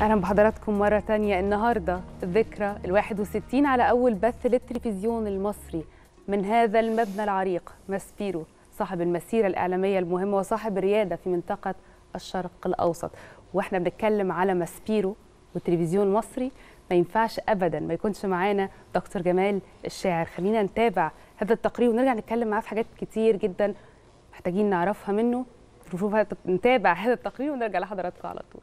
أهلا بحضراتكم مرة تانية النهاردة. الذكرى الواحد وستين على أول بث للتلفزيون المصري. من هذا المبنى العريق ماسبيرو صاحب المسيرة الإعلامية المهمة وصاحب الريادة في منطقة الشرق الأوسط. وإحنا بنتكلم على ماسبيرو والتلفزيون المصري ما ينفعش أبدا ما يكونش معانا دكتور جمال الشاعر. خلينا نتابع هذا التقرير ونرجع نتكلم معاه في حاجات كتير جدا محتاجين نعرفها منه. نشوف نتابع هذا التقرير ونرجع لحضراتكم على طول.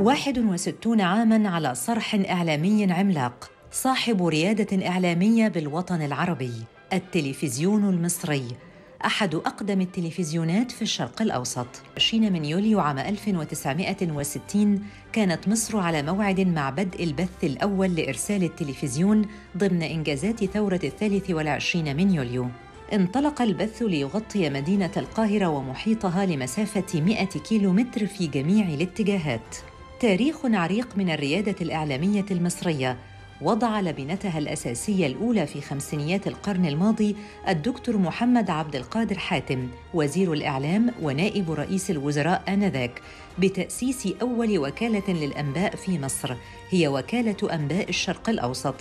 واحد وستون عاماً على صرح إعلامي عملاق صاحب ريادة إعلامية بالوطن العربي التلفزيون المصري أحد أقدم التلفزيونات في الشرق الأوسط. 20 من يوليو عام 1960 كانت مصر على موعد مع بدء البث الأول لإرسال التلفزيون ضمن إنجازات ثورة الثالث والعشرين من يوليو. انطلق البث ليغطي مدينة القاهرة ومحيطها لمسافة 100 كيلومتر في جميع الاتجاهات. تاريخ عريق من الريادة الإعلامية المصرية. وضع لبنتها الأساسية الأولى في خمسينيات القرن الماضي الدكتور محمد عبد القادر حاتم وزير الإعلام ونائب رئيس الوزراء آنذاك بتأسيس أول وكالة للأنباء في مصر هي وكالة أنباء الشرق الأوسط.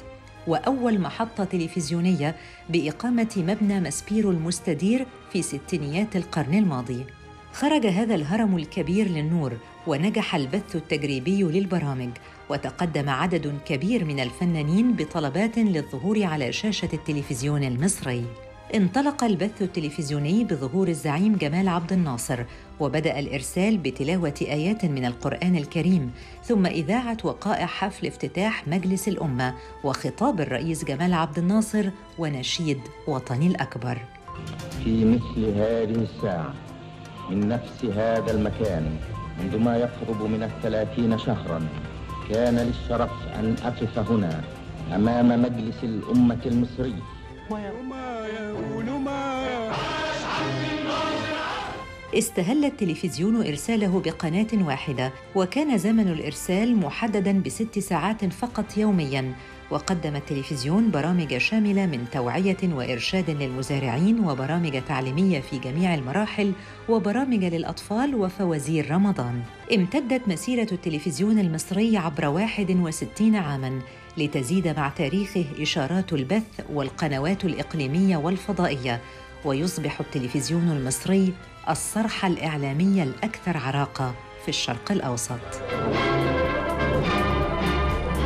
وأول محطة تلفزيونية بإقامة مبنى مسبيرو المستدير في ستينيات القرن الماضي. خرج هذا الهرم الكبير للنور ونجح البث التجريبي للبرامج وتقدم عدد كبير من الفنانين بطلبات للظهور على شاشة التلفزيون المصري. انطلق البث التلفزيوني بظهور الزعيم جمال عبد الناصر وبدأ الإرسال بتلاوة آيات من القرآن الكريم ثم إذاعة وقائع حفل افتتاح مجلس الأمة وخطاب الرئيس جمال عبد الناصر ونشيد وطني الأكبر. في مثل هذه الساعة من نفس هذا المكان منذ ما يقرب من الثلاثين شهرا كان للشرف أن أقف هنا أمام مجلس الأمة المصري وما يقول ما استهل التلفزيون إرساله بقناة واحدة وكان زمن الإرسال محدداً بست ساعات فقط يومياً. وقدم التلفزيون برامج شاملة من توعية وإرشاد للمزارعين وبرامج تعليمية في جميع المراحل وبرامج للأطفال وفوازير رمضان. امتدت مسيرة التلفزيون المصري عبر 61 عاماً لتزيد مع تاريخه إشارات البث والقنوات الإقليمية والفضائية ويصبح التلفزيون المصري الصرح الإعلامي الأكثر عراقة في الشرق الأوسط.